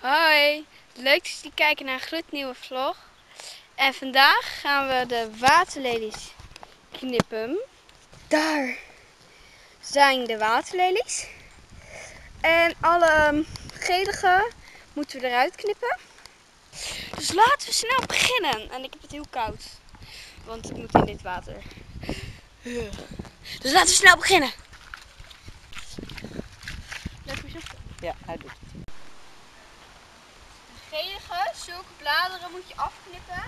Hoi, leuk dat jullie kijken naar een gloednieuwe vlog. En vandaag gaan we de waterlelies knippen. Daar zijn de waterlelies. En alle gelige moeten we eruit knippen. Dus laten we snel beginnen. En ik heb het heel koud, want ik moet in dit water. Dus laten we snel beginnen. Ja, hij doet gelige, zulke bladeren moet je afknippen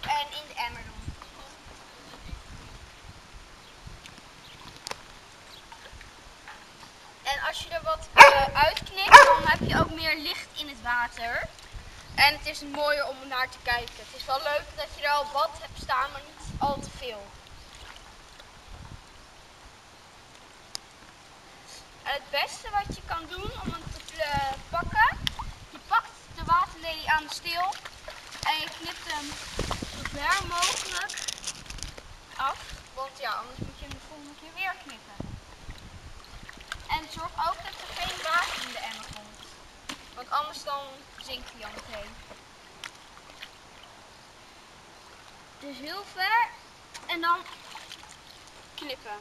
en in de emmer doen. En als je er wat uh, uitknipt, dan heb je ook meer licht in het water. En het is mooier om naar te kijken. Het is wel leuk dat je er al wat hebt staan, maar niet al te veel. Het beste wat je kan doen om hem te uh, pakken, je pakt de waterlelie aan de steel en je knipt hem zo ver mogelijk af. Want ja, anders moet je hem de volgende keer weer knippen. En zorg ook dat er geen water in de emmer komt. Want anders dan zinkt hij al meteen. Dus heel ver en dan knippen.